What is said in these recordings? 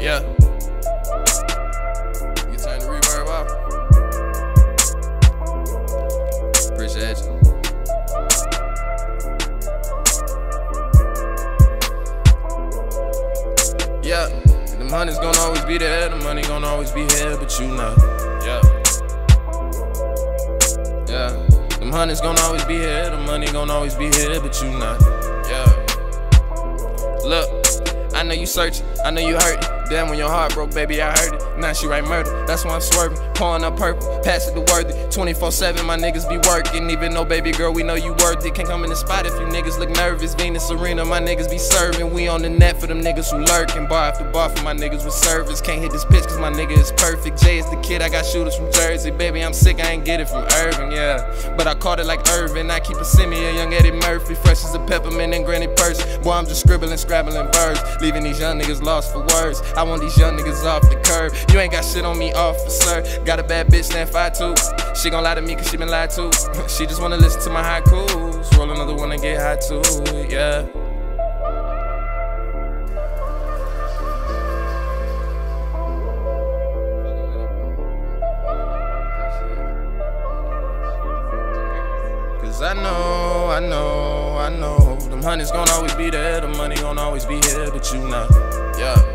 Yeah. You turn the reverb off. Appreciate you. Yeah. Them honey's gonna always be there. The money gonna always be here, but you know. Yeah. Yeah. Them honey's gonna always be here. The money gonna always be here, but you not. Yeah. Look, I know you searching. I know you hurting. Damn, when your heart broke, baby, I heard it. Now she write murder, that's why I'm swerving. Pouring up purple, pass it to worthy. 24 7, my niggas be working. Even though, baby girl, we know you worth it. Can't come in the spot if you niggas look nervous. Venus Serena, my niggas be serving. We on the net for them niggas who lurking. Bar after bar for my niggas with service. Can't hit this pitch cause my nigga is perfect. Jay is the kid, I got shooters from Jersey. Baby, I'm sick, I ain't get it from Irving, yeah. But I caught it like Irvin. I keep a semi, a young Eddie Murphy. Fresh as a peppermint and granny purse. Boy, I'm just scribbling, scrabbling birds. Leaving these young niggas lost for words. Want these young niggas off the curb. You ain't got shit on me, officer. Got a bad bitch, stand 5'2. She gon' lie to me cause she been lied to. she just wanna listen to my haikus. Roll another one and get high too, yeah. Cause I know, I know, I know. Them honey's gon' always be there, the money gon' always be here, but you not. Yeah.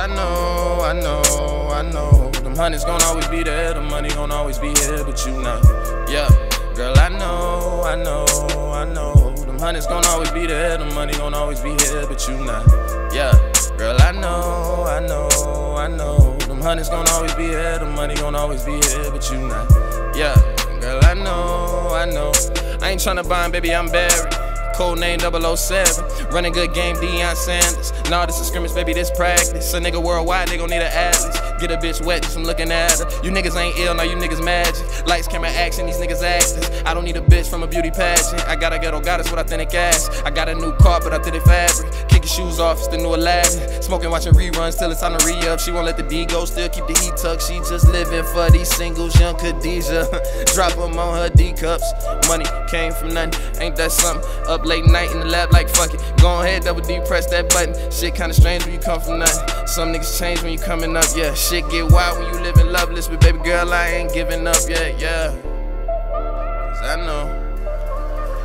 I know, I know, I know. Them honey's gon' always be there, the money gon' always be here, but you not. Yeah. Girl, I know, I know, I know. Them honey's gon' always be there, the money gon' always be here, but you not. Yeah. Girl, I know, I know, I know. Them honey's gon' always be here, the money gon' always be here, but you not. Yeah. Girl, I know, I know. I ain't tryna bind, baby, I'm buried. Code name 007. Running good game, Deion Sanders. Nah, this is scrimmage, baby, this practice. A nigga worldwide, they gon' need an atlas. Get a bitch wet just from looking at her. You niggas ain't ill, now you niggas magic. Lights, camera, action, these niggas actors. I don't need a bitch from a beauty pageant. I got a ghetto goddess with authentic ass. I got a new car, but I did it fabric. Kick your shoes off, it's the new Aladdin. Smoking, watching reruns till it's time to re up. She won't let the D go, still keep the heat tucked. She just living for these singles, young Khadijah. Drop them on her D cups. Money came from nothing, ain't that something? Up late night in the lab, like fuck it. Go ahead, double D, press that button. Shit kinda strange when you come from nothing. Some niggas change when you coming up, yeah. Shit get wild when you living loveless, but baby girl, I ain't giving up yet, yeah. Cause I know,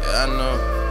yeah, I know.